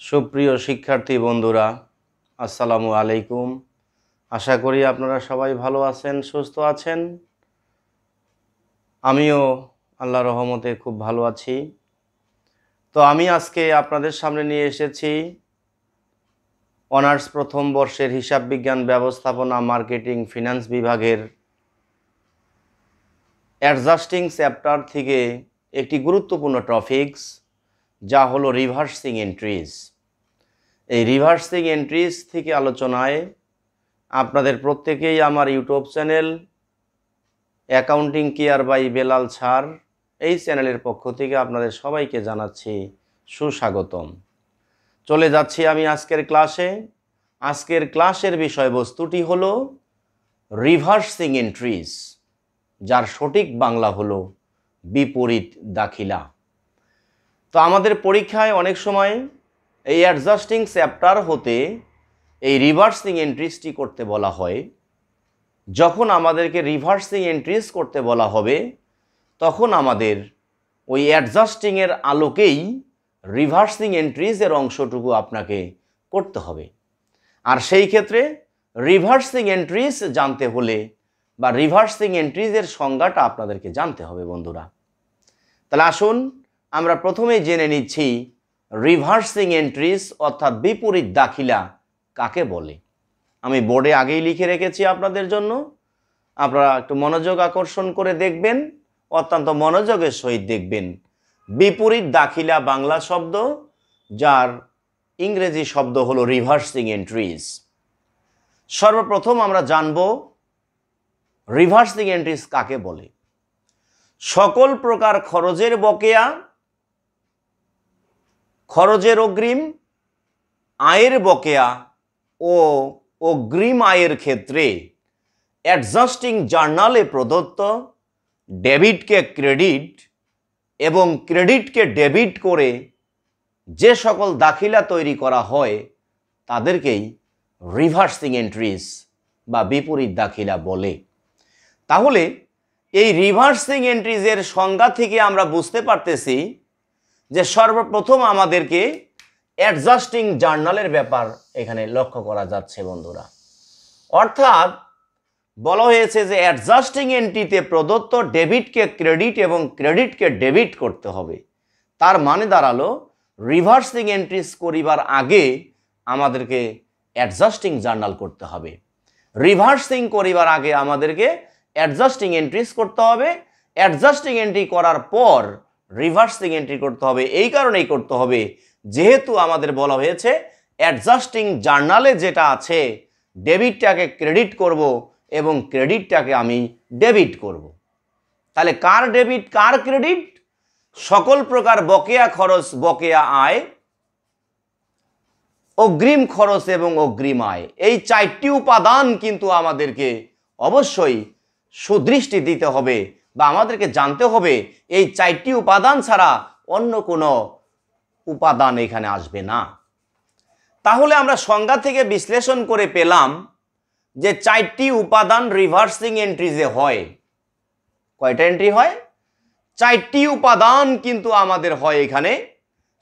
সুপ্রিয় শিক্ষার্থী বন্ধুরা, আসসালামু আলাইকুম। আশা করি আপনারা সবাই ভালো আছেন, সুস্থ আছেন। আমিও আল্লাহ রহমতে খুব ভালো আছি। তো আমি আজকে আপনাদের সামনে নিয়ে এসেছি অনার্স প্রথম বর্ষের হিসাব বিজ্ঞান ব্যবস্থাপনা মার্কেটিং ফিনান্স বিভাগের অ্যাডজাস্টিং চ্যাপ্টার থেকে একটি গুরুত্বপূর্ণ টপিকস যা হলো রিভার্সিং এন্ট্রিজ এই রিভার্সিং এন্ট্রিজ থেকে আলোচনায় আপনাদের প্রত্যেকেই আমার YouTube channel accounting care by Belal ছাড় এই চ্যানেলের পক্ষ থেকে আপনাদের সবাইকে জানাচ্ছি সুস্বাগতম। চলে যাচ্ছি আমি আজকের ক্লাসে আজকের ক্লাসের বিষয়বস্তুটি হল রিভার্সিং এন্ট্রিজ যার সঠিক বাংলা হলো বিপরীত দাখিলা। তো আমাদের পরীক্ষায় অনেক সময় এই অ্যাডজাস্টিং চ্যাপ্টার হতে এই রিভার্সিং এন্ট্রিজটি করতে বলা হয়। যখন আমাদেরকে রিভার্সিং এন্ট্রিজ করতে বলা হবে, তখন আমাদের ওই অ্যাডজাস্টিংয়ের আলোকেই রিভার্সিং এন্ট্রিজের অংশটুকু আপনাকে করতে হবে। আর সেই ক্ষেত্রে রিভার্সিং এন্ট্রিজ জানতে হলে বা রিভার্সিং এন্ট্রিজের সংজ্ঞাটা আপনাদেরকে জানতে হবে বন্ধুরা। তাহলে আসুন আমরা প্রথমেই জেনে নিচ্ছি রিভার্সিং এন্ট্রিজ অর্থাৎ বিপরীত দাখিলা কাকে বলে। আমি বোর্ডে আগেই লিখে রেখেছি আপনাদের জন্য। আপনারা একটু মনোযোগ আকর্ষণ করে দেখবেন, অত্যন্ত মনোযোগের সহিত দেখবেন। বিপরীত দাখিলা বাংলা শব্দ, যার ইংরেজি শব্দ হলো রিভার্সিং এন্ট্রিজ সর্বপ্রথম আমরা জানব রিভার্সিং এন্ট্রিজ কাকে বলে। সকল প্রকার খরচের বকেয়া খরচের অগ্রিম, আয়ের বকেয়া ও অগ্রিম আয়ের ক্ষেত্রে অ্যাডজাস্টিং জার্নালে প্রদত্ত ডেবিটকে ক্রেডিট এবং ক্রেডিটকে ডেবিট করে যে সকল দাখিলা তৈরি করা হয়, তাদেরকেই রিভার্সিং এন্ট্রিজ বা বিপরীত দাখিলা বলে। তাহলে এই রিভার্সিং এন্ট্রিজের সংজ্ঞা থেকে আমরা বুঝতে পারতেছি যে সর্বপ্রথম আমাদেরকে অ্যাডজাস্টিং জার্নালের ব্যাপার এখানে লক্ষ্য করা যাচ্ছে, বন্ধুরা। অর্থাৎ বলা হয়েছে যে অ্যাডজাস্টিং এন্ট্রিতে প্রদত্ত ডেবিটকে ক্রেডিট এবং ক্রেডিটকে ডেবিট করতে হবে। তার মানে দাঁড়াল রিভার্সিং এন্ট্রিজ করিবার আগে আমাদেরকে অ্যাডজাস্টিং জার্নাল করতে হবে। রিভার্সিং করিবার আগে আমাদেরকে অ্যাডজাস্টিং এন্ট্রিজ করতে হবে। অ্যাডজাস্টিং এন্ট্রি করার পর রিভার্সিং এন্ট্রি করতে হবে, এই কারণেই করতে হবে। যেহেতু আমাদের বলা হয়েছে অ্যাডজাস্টিং জার্নালে যেটা আছে ডেবিটটাকে ক্রেডিট করব এবং ক্রেডিটটাকে আমি ডেবিট করব। তাহলে কার ডেবিট কার ক্রেডিট সকল প্রকার বকেয়া খরচ, বকেয়া আয়, অগ্রিম খরচ এবং অগ্রিম আয়। এই চারটি উপাদান কিন্তু আমাদেরকে অবশ্যই সুদৃষ্টি দিতে হবে। বা আমাদেরকে জানতে হবে, এই চারটি উপাদান ছাড়া অন্য কোনো উপাদান এখানে আসবে না। তাহলে আমরা সংজ্ঞা থেকে বিশ্লেষণ করে পেলাম যে চারটি উপাদান রিভার্সিং এন্ট্রিজে হয়। কয়টা এন্ট্রি হয়? চারটি উপাদান কিন্তু আমাদের হয় এখানে।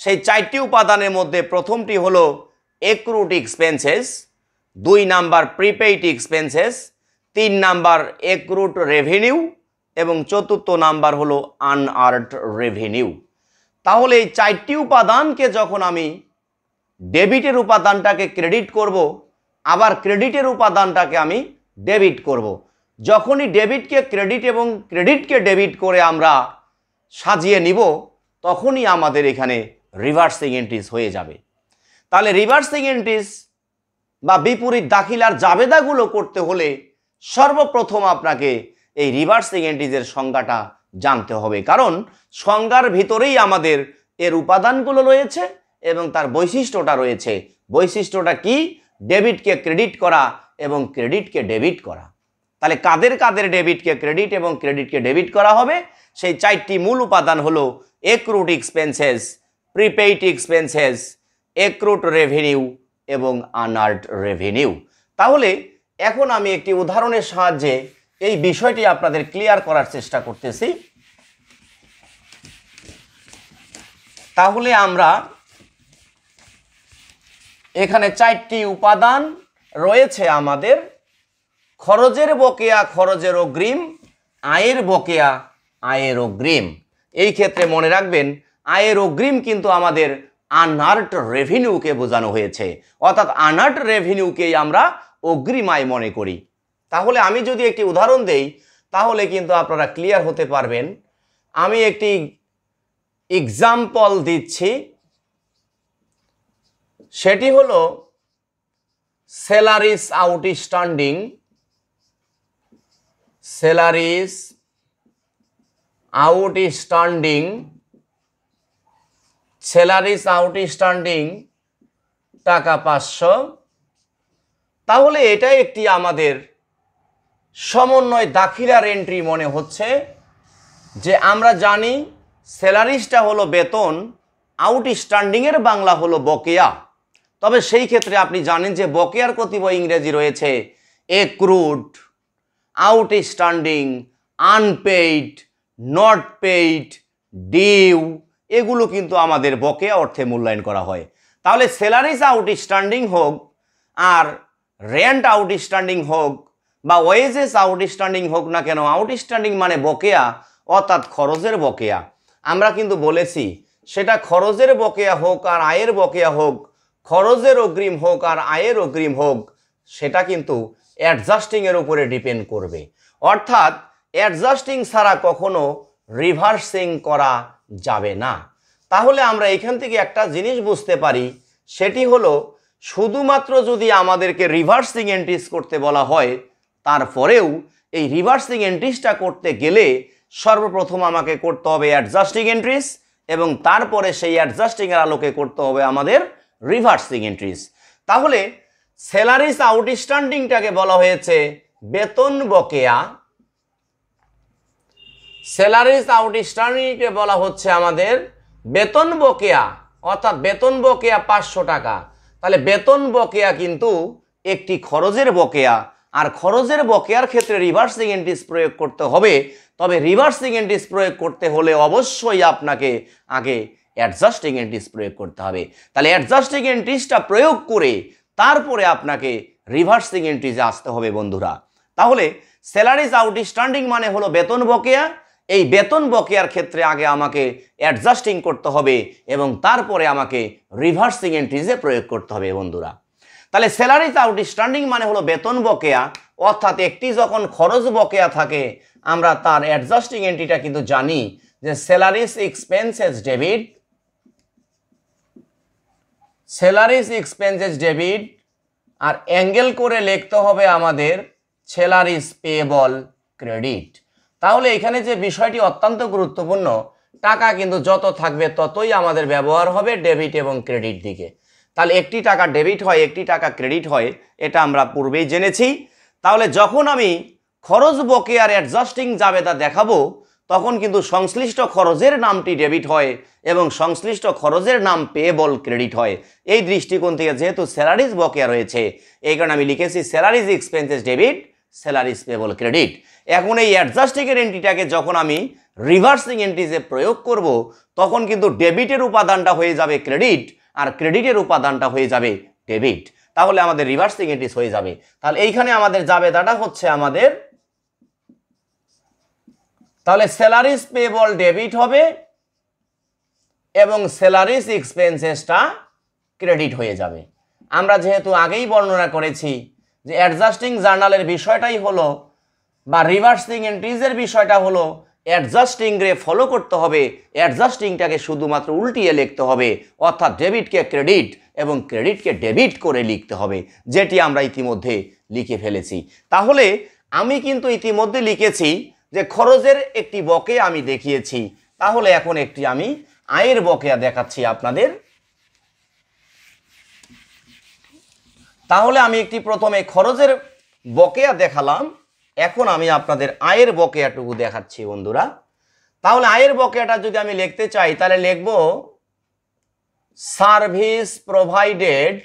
সেই চারটি উপাদানের মধ্যে প্রথমটি হলো এক্রুট এক্সপেন্সেস দুই নাম্বার প্রিপেইড এক্সপেন্সেস তিন নাম্বার এক্রুট রেভিনিউ এবং চতুর্থ নাম্বার হলো আনআর্ট রেভিনিউ তাহলে এই চারটি উপাদানকে যখন আমি ডেবিটের উপাদানটাকে ক্রেডিট করব, আবার ক্রেডিটের উপাদানটাকে আমি ডেবিট করব। যখনই ডেবিটকে ক্রেডিট এবং ক্রেডিটকে ডেবিট করে আমরা সাজিয়ে নিব, তখনই আমাদের এখানে রিভার্সিং এন্ট্রিজ হয়ে যাবে তাহলে রিভার্সিং এন্ট্রিজ বা বিপরীত দাখিলার জাবেদাগুলো করতে হলে সর্বপ্রথম আপনাকে এই রিভার্সিং এন্ট্রিজের সংজ্ঞাটা জানতে হবে। কারণ সংজ্ঞার ভিতরেই আমাদের এর উপাদানগুলো রয়েছে এবং তার বৈশিষ্ট্যটা রয়েছে। বৈশিষ্ট্যটা কি? ডেবিটকে ক্রেডিট করা এবং ক্রেডিটকে ডেবিট করা। তাহলে কাদের কাদের ডেবিটকে ক্রেডিট এবং ক্রেডিটকে ডেবিট করা হবে? সেই চারটি মূল উপাদান হলো accrued expenses prepaid expenses accrued revenue এবং আনআর্ট রেভিনিউ তাহলে এখন আমি একটি উদাহরণের সাহায্যে এই বিষয়টি আপনাদের ক্লিয়ার করার চেষ্টা করতেছি। তাহলে আমরা এখানে চারটি উপাদান রয়েছে আমাদের। খরচের বকেয়া, খরচের অগ্রিম, আয়ের বকেয়া, আয়ের অগ্রিম। এই ক্ষেত্রে মনে রাখবেন, আয়ের অগ্রিম কিন্তু আমাদের আনার্ট রেভিনিউকে বোঝানো হয়েছে। অর্থাৎ আনার্ট রেভিনিউকেই আমরা অগ্রিম আয় মনে করি। তাহলে আমি যদি একটি উদাহরণ দেই, তাহলে কিন্তু আপনারা ক্লিয়ার হতে পারবেন। আমি একটি এক্সাম্পল দিচ্ছি। সেটি হলো salaries outstanding salaries outstanding salaries outstanding টাকা পাঁচশো। তাহলে এটা একটি আমাদের সমন্বয় দাখিলার এন্ট্রি মনে হচ্ছে যে আমরা জানি স্যালারিসটা হলো বেতন আউটস্ট্যান্ডিংয়ের বাংলা হলো বকেয়া। তবে সেই ক্ষেত্রে আপনি জানেন যে বকেয়ার কতিপয় ইংরেজি রয়েছে accrued outstanding unpaid not paid due এগুলো কিন্তু আমাদের বকেয়া অর্থে মূল্যায়ন করা হয়। তাহলে স্যালারিস আউটস্ট্যান্ডিং হোক আর রেন্ট আউটস্ট্যান্ডিং হোক বা ওয়েজেস আউটস্ট্যান্ডিং হোক না কেন আউটস্ট্যান্ডিং মানে বকেয়া, অর্থাৎ খরচের বকেয়া। আমরা কিন্তু বলেছি, সেটা খরচের বকেয়া হোক আর আয়ের বকেয়া হোক, খরচের অগ্রিম হোক আর আয়ের অগ্রিম হোক, সেটা কিন্তু অ্যাডজাস্টিংয়ের উপরে ডিপেন্ড করবে। অর্থাৎ অ্যাডজাস্টিং ছাড়া কখনো রিভার্সিং করা যাবে না। তাহলে আমরা এখান থেকে একটা জিনিস বুঝতে পারি, সেটি হলো, শুধুমাত্র যদি আমাদেরকে রিভার্সিং এন্ট্রিজ করতে বলা হয় তারপরেও এই রিভার্সিং এন্ট্রিসটা করতে গেলে সর্বপ্রথম আমাকে করতে হবে অ্যাডজাস্টিং এন্ট্রিজ এবং তারপরে সেই অ্যাডজাস্টিংয়ের আলোকে করতে হবে আমাদের রিভার্সিং এন্ট্রিজ তাহলে স্যালারিস আউটস্ট্যান্ডিংটাকে বলা হয়েছে বেতন বকেয়া। স্যালারিস আউটস্ট্যান্ডিংকে বলা হচ্ছে আমাদের বেতন বকেয়া, অর্থাৎ বেতন বকেয়া পাঁচশো টাকা। তাহলে বেতন বকেয়া কিন্তু একটি খরচের বকেয়া। আর খরচের বকেয়ার ক্ষেত্রে রিভার্সিং এন্ট্রিজ প্রয়োগ করতে হবে। তবে রিভার্সিং এন্ট্রিজ প্রয়োগ করতে হলে অবশ্যই আপনাকে আগে অ্যাডজাস্টিং এন্ট্রিজ প্রয়োগ করতে হবে। তাহলে অ্যাডজাস্টিং এন্ট্রিজটা প্রয়োগ করে তারপরে আপনাকে রিভার্সিং এন্ট্রিজে আসতে হবে বন্ধুরা। তাহলে স্যালারিজ আউটস্ট্যান্ডিং মানে হলো বেতন বকেয়া। এই বেতন বকেয়ার ক্ষেত্রে আগে আমাকে অ্যাডজাস্টিং করতে হবে এবং তারপরে আমাকে রিভার্সিং এন্ট্রিজে প্রয়োগ করতে হবে বন্ধুরা। তাহলে স্যালারিজ আউটস্ট্যান্ডিং মানে হলো বেতন বকেয়া, অর্থাৎ একটি যখন খরচ বকেয়া থাকে, আমরা তার অ্যাডজাস্টিং এন্ট্রিটা কিন্তু জানি যে salaries expenses debit salaries expenses debit আর অ্যাঙ্গেল করে লিখতে হবে আমাদের স্যালারিস পেবল ক্রেডিট তাহলে এখানে যে বিষয়টি অত্যন্ত গুরুত্বপূর্ণ, টাকা কিন্তু যত থাকবে ততই আমাদের ব্যবহার হবে ডেবিট এবং ক্রেডিট দিকে। তাহলে একটি টাকা ডেবিট হয়, একটি টাকা ক্রেডিট হয়, এটা আমরা পূর্বেই জেনেছি। তাহলে যখন আমি খরচ বকেয়ার অ্যাডজাস্টিং জাবেদা দেখাবো, তখন কিন্তু সংশ্লিষ্ট খরচের নামটি ডেবিট হয় এবং সংশ্লিষ্ট খরচের নাম পেবল ক্রেডিট হয়। এই দৃষ্টিকোণ থেকে যেহেতু স্যালারিজ বকেয়া রয়েছে, এই কারণে আমি লিখেছি salaries expenses debit salaries payable credit এখন এই অ্যাডজাস্টিংয়ের এন্ট্রিটাকে যখন আমি রিভার্সিং এন্ট্রিজে প্রয়োগ করব, তখন কিন্তু ডেবিটের উপাদানটা হয়ে যাবে ক্রেডিট আর ক্রেডিটের উপাদানটা হয়ে যাবে ডেবিট। তাহলে আমাদের রিভার্সিং এন্ট্রিজ হয়ে যাবে। তাহলে এইখানে আমাদের জাবেদাটা হচ্ছে আমাদের, তাহলে স্যালারিস পেবল ডেবিট হবে এবং স্যালারিস এক্সপেন্সেসটা ক্রেডিট হয়ে যাবে। আমরা যেহেতু আগেই বর্ণনা করেছি যে অ্যাডজাস্টিং জার্নালের বিষয়টাই হলো বা রিভার্সিং এন্ট্রিজের বিষয়টা হলো অ্যাডজাস্টিং রে ফলো করতে হবে অ্যাডজাস্টিংটাকে শুধুমাত্র উল্টিয়ে লিখতে হবে, অর্থাৎ ডেবিটকে ক্রেডিট এবং ক্রেডিটকে ডেবিট করে লিখতে হবে, যেটি আমরা ইতিমধ্যে লিখে ফেলেছি। তাহলে আমি কিন্তু ইতিমধ্যে লিখেছি যে খরচের একটি বকে আমি দেখিয়েছি, তাহলে এখন একটি আমি আয়ের বকেয়া দেখাচ্ছি আপনাদের। তাহলে আমি একটি প্রথমে খরচের বকেয়া দেখালাম এখন আমি আপনাদের আয়ের বকেয়াটুকু দেখাচ্ছি, বন্ধুরা। তাহলে আয়ের বকেয়াটা যদি আমি লিখতে চাই, তাহলে লিখব service provided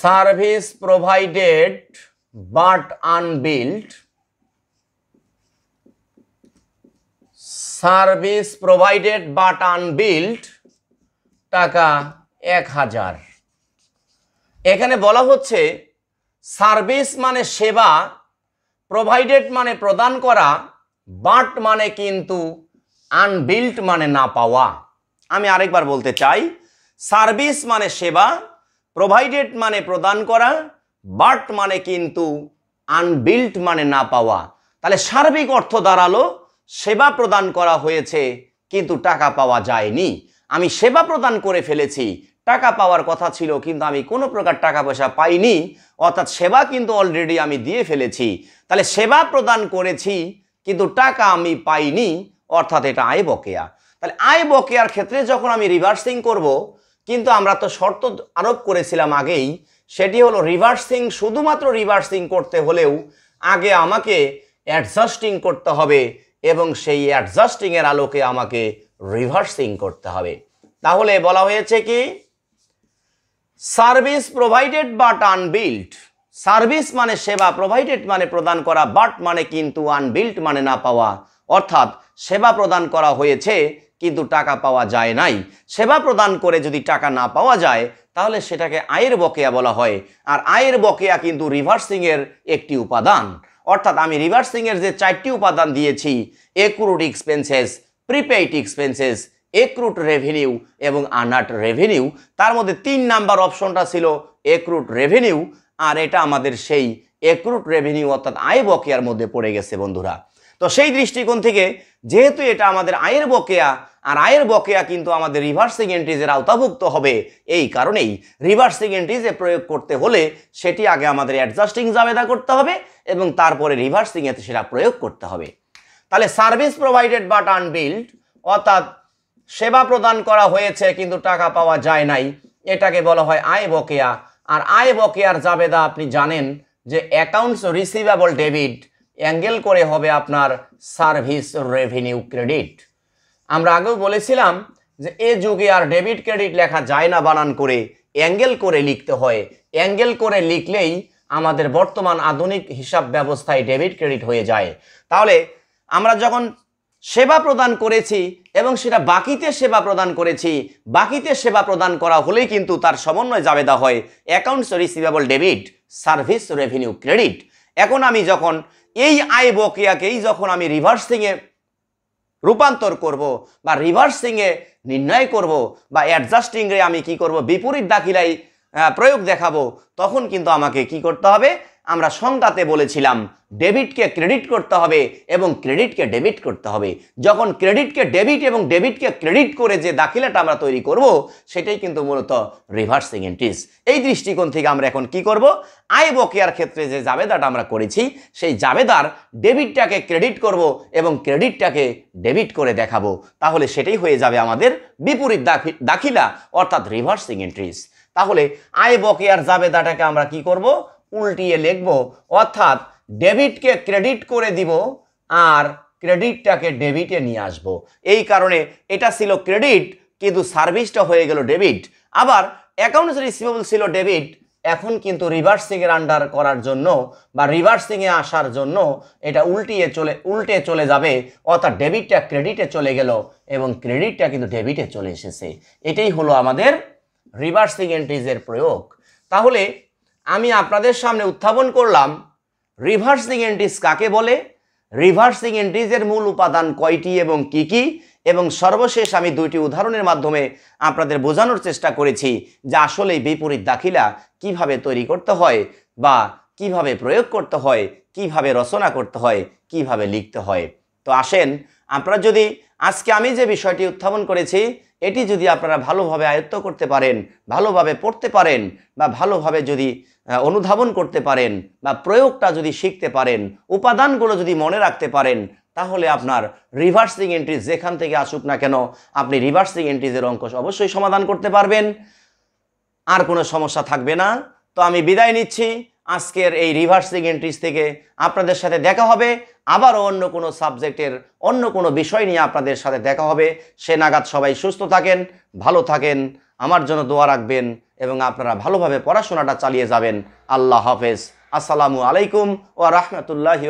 service provided but unbilled, service provided but unbilled টাকা এক হাজার। এখানে বলা হচ্ছে সার্ভিস মানে সেবা, প্রোভাইডেড মানে প্রদান করা, বাট মানে কিন্তু আনবিল্ট মানে না পাওয়া। আমি আরেকবার বলতে চাই, সার্ভিস মানে সেবা, প্রোভাইডেড মানে প্রদান করা, বাট মানে কিন্তু আনবিল্ট মানে না পাওয়া। তাহলে সার্বিক অর্থ দাঁড়াল, সেবা প্রদান করা হয়েছে, কিন্তু টাকা পাওয়া যায়নি। আমি সেবা প্রদান করে ফেলেছি টাকা পাওয়ার কথা ছিল, কিন্তু আমি কোনো প্রকার টাকা পয়সা পাইনি, অর্থাৎ সেবা কিন্তু অলরেডি আমি দিয়ে ফেলেছি। তাহলে সেবা প্রদান করেছি, কিন্তু টাকা আমি পাইনি, অর্থাৎ এটা আয় বকেয়া। তাহলে আয় বকেয়ার ক্ষেত্রে যখন আমি রিভার্সিং করব, কিন্তু আমরা তো শর্ত আরোপ করেছিলাম আগেই, সেটি হলো রিভার্সিং শুধুমাত্র রিভার্সিং করতে হলেও আগে আমাকে অ্যাডজাস্টিং করতে হবে এবং সেই অ্যাডজাস্টিংয়ের আলোকে আমাকে রিভার্সিং করতে হবে। তাহলে বলা হয়েছে কি? Service provided but unbilled service মানে সেবা প্রোভাইডেড মানে প্রদান করা বাট মানে কিন্তু আনবিল্ড মানে না পাওয়া। অর্থাৎ সেবা প্রদান করা হয়েছে, কিন্তু টাকা পাওয়া যায় নাই। সেবা প্রদান করে যদি টাকা না পাওয়া যায়, তাহলে সেটাকে আয়ের বকেয়া বলা হয়। আর আয়ের বকেয়া কিন্তু রিভার্সিংয়ের একটি উপাদান। অর্থাৎ আমি রিভার্সিংয়ের যে চারটি উপাদান দিয়েছি accrued expenses prepaid expenses accrued revenue এবং আনাট রেভিনিউ তার মধ্যে তিন নাম্বার অপশনটা ছিল এক্রুট রেভিনিউ আর এটা আমাদের সেই এক্রুট রেভিনিউ অর্থাৎ আয় বকেয়ার মধ্যে পড়ে গেছে বন্ধুরা। তো সেই দৃষ্টিকোণ থেকে যেহেতু এটা আমাদের আয়ের বকেয়া, আর আয়ের বকেয়া কিন্তু আমাদের রিভার্সিং এন্ট্রিজের আওতাভুক্ত হবে, এই কারণেই রিভার্সিং এন্ট্রিজে প্রয়োগ করতে হলে সেটি আগে আমাদের অ্যাডজাস্টিং জাবেদা করতে হবে এবং তারপরে রিভার্সিং এতে সেটা প্রয়োগ করতে হবে। তাহলে সার্ভিস প্রোভাইডেড বাট আনবিল্ড অর্থাৎ সেবা প্রদান করা হয়েছে, কিন্তু টাকা পাওয়া যায় নাই। এটাকে বলা হয় আয় বকেয়া। আর আয় বকেয়ার জাবেদা আপনি জানেন যে অ্যাকাউন্টস রিসিভেবল ডেবিট অ্যাঙ্গেল করে হবে আপনার সার্ভিস রেভিনিউ ক্রেডিট আমরা আগেও বলেছিলাম যে এ যুগে আর ডেবিট ক্রেডিট লেখা যায় না বানান করে অ্যাঙ্গেল করে লিখতে হয়। অ্যাঙ্গেল করে লিখলেই আমাদের বর্তমান আধুনিক হিসাব ব্যবস্থায় ডেবিট ক্রেডিট হয়ে যায়। তাহলে আমরা যখন সেবা প্রদান করেছি এবং সেটা বাকিতে সেবা প্রদান করেছি। বাকিতে সেবা প্রদান করা হলেই কিন্তু তার সমন্বয় জাবেদা হয়। Accounts receivable debit service revenue credit এখন আমি যখন এই আয় বকেয়াকেই যখন আমি রিভার্সিংয়ে রূপান্তর করব বা রিভার্সিংয়ে নির্ণয় করব বা অ্যাডজাস্টিংয়ে আমি কি করব, বিপরীত দাখিলাই প্রয়োগ দেখাবো, তখন কিন্তু আমাকে কি করতে হবে? আমরা সংজ্ঞাতে বলেছিলাম, ডেবিটকে ক্রেডিট করতে হবে এবং ক্রেডিটকে ডেবিট করতে হবে। যখন ক্রেডিটকে ডেবিট এবং ডেবিটকে ক্রেডিট করে যে দাখিলাটা আমরা তৈরি করব, সেটাই কিন্তু মূলত রিভার্সিং এন্ট্রিজ। এই দৃষ্টিকোণ থেকে আমরা এখন কি করব? আয় বকেয়ার ক্ষেত্রে যে জাবেদাটা আমরা করেছি, সেই জাবেদার ডেবিটটাকে ক্রেডিট করব এবং ক্রেডিটটাকে ডেবিট করে দেখাবো। তাহলে সেটাই হয়ে যাবে আমাদের বিপরীত দাখিলা, অর্থাৎ রিভার্সিং এন্ট্রিজ। তাহলে আয় বকেয়ার জাবেদাটাকে আমরা কি করব? উল্টিয়ে লিখব, অর্থাৎ ডেবিটকে ক্রেডিট করে দিব আর ক্রেডিটটাকে ডেবিটে নিয়ে আসব। এই কারণে এটা ছিল ক্রেডিট, কিন্তু সার্ভিসটা হয়ে গেল ডেবিট। আবার অ্যাকাউন্টস রিসিভেবল ছিল ডেবিট, এখন কিন্তু রিভার্সিংয়ের আন্ডার করার জন্য বা রিভার্সিংয়ে আসার জন্য এটা উল্টিয়ে চলে, উল্টে চলে যাবে, অর্থাৎ ডেবিটটা ক্রেডিটে চলে গেল এবং ক্রেডিটটা কিন্তু ডেবিটে চলে এসেছে। এটাই হলো আমাদের রিভার্সিং এন্ট্রিজের প্রয়োগ। তাহলে আমি আপনাদের সামনে উত্থাপন করলাম রিভার্সিং এন্ট্রিজ কাকে বলে? রিভার্সিং এন্ট্রিজের মূল উপাদান কয়টি এবং কি কি? এবং সর্বশেষ আমি দুইটি উদাহরণের মাধ্যমে আপনাদের বোঝানোর চেষ্টা করেছি যে আসলে বিপরীত দাখিলা কীভাবে তৈরি করতে হয় বা কীভাবে প্রয়োগ করতে হয়, কীভাবে রচনা করতে হয়, কীভাবে লিখতে হয়। তো আসেন আপনারা যদি আজকে আমি যে বিষয়টি উত্থাপন করেছি, এটি যদি আপনারা ভালোভাবে আয়ত্ত করতে পারেন, ভালোভাবে পড়তে পারেন বা ভালোভাবে যদি অনুধাবন করতে পারেন বা প্রয়োগটা যদি শিখতে পারেন, উপাদানগুলো যদি মনে রাখতে পারেন, তাহলে আপনার রিভার্সিং এন্ট্রিজ যেখান থেকে আসুক না কেন, আপনি রিভার্সিং এন্ট্রিজের অঙ্ক অবশ্যই সমাধান করতে পারবেন। আর কোনো সমস্যা থাকবে না। তো আমি বিদায় নিচ্ছি। আজকের এই রিভার্সিং এন্ট্রিজ থেকে আপনাদের সাথে দেখা হবে। আবারও অন্য কোনো সাবজেক্টের অন্য কোনো বিষয় নিয়ে আপনাদের সাথে দেখা হবে। সে নাগাদ সবাই সুস্থ থাকেন, ভালো থাকেন, আমার জন্য দোয়া রাখবেন এবং আপনারা ভালোভাবে পড়াশোনাটা চালিয়ে যাবেন। আল্লাহ হাফেজ। আসসালামু আলাইকুম ও রহমতুল্লাহি